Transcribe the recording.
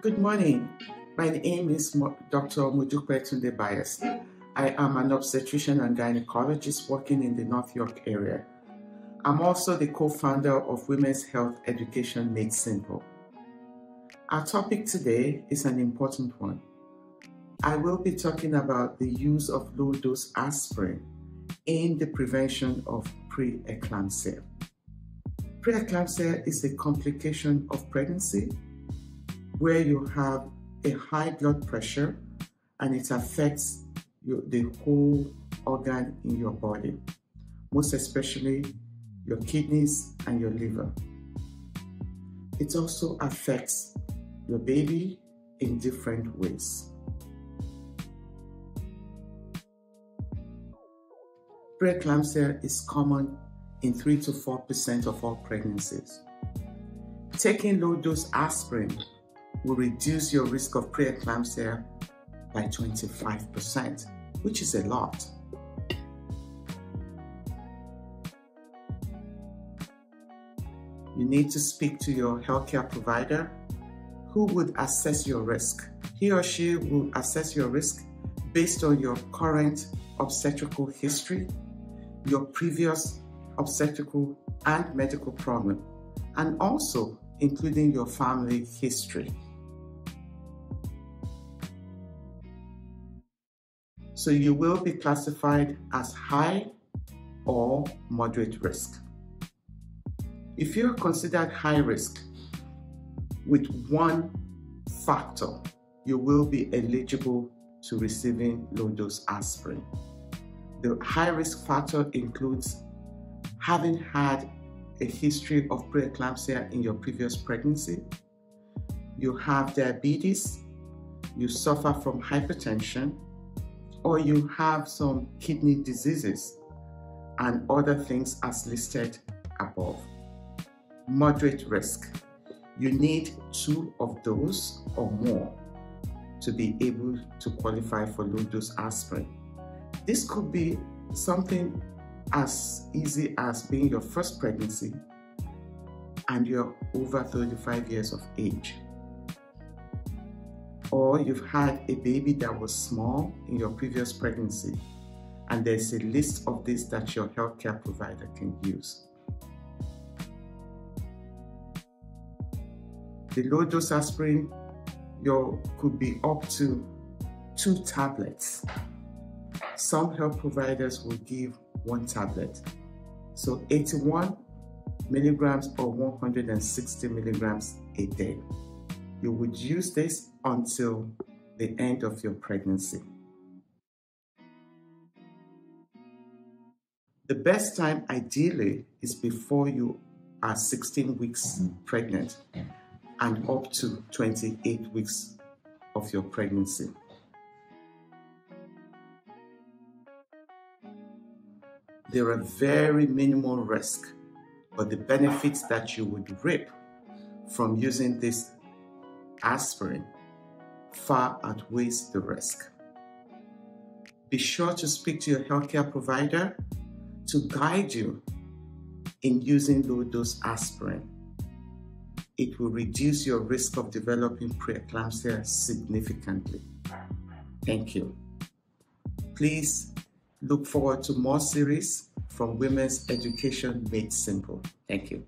Good morning. My name is Dr. Modupe Tunde Byass. I am an obstetrician and gynecologist working in the North York area. I'm also the co-founder of Women's Health Education Made Simple. Our topic today is an important one. I will be talking about the use of low-dose aspirin in the prevention of preeclampsia. Preeclampsia is a complication of pregnancy where you have a high blood pressure and it affects the whole organ in your body, most especially your kidneys and your liver. It also affects your baby in different ways. Preeclampsia is common in 3 to 4% of all pregnancies. Taking low dose aspirin will reduce your risk of preeclampsia by 25%, which is a lot. You need to speak to your healthcare provider who would assess your risk. He or she will assess your risk based on your current obstetrical history, your previous obstetrical and medical problem, and also including your family history. So you will be classified as high or moderate risk. If you're considered high risk with one factor, you will be eligible to receiving low dose aspirin. The high risk factor includes having had a history of preeclampsia in your previous pregnancy, you have diabetes, you suffer from hypertension, or you have some kidney diseases and other things as listed above. Moderate risk. You need two of those or more to be able to qualify for low dose aspirin. This could be something as easy as being your first pregnancy and you're over 35 years of age or you've had a baby that was small in your previous pregnancy, and there's a list of this that your healthcare provider can use. The low dose aspirin your, could be up to two tablets. Some health providers will give one tablet. So 81 milligrams or 160 milligrams a day. You would use this until the end of your pregnancy. The best time, ideally, is before you are 16 weeks mm-hmm. pregnant and up to 28 weeks of your pregnancy. There are very minimal risk, but the benefits that you would reap from using this aspirin far outweighs the risk. Be sure to speak to your healthcare provider to guide you in using low dose aspirin. It will reduce your risk of developing preeclampsia significantly. Thank you. Please look forward to more series from Women's Education Made Simple. Thank you.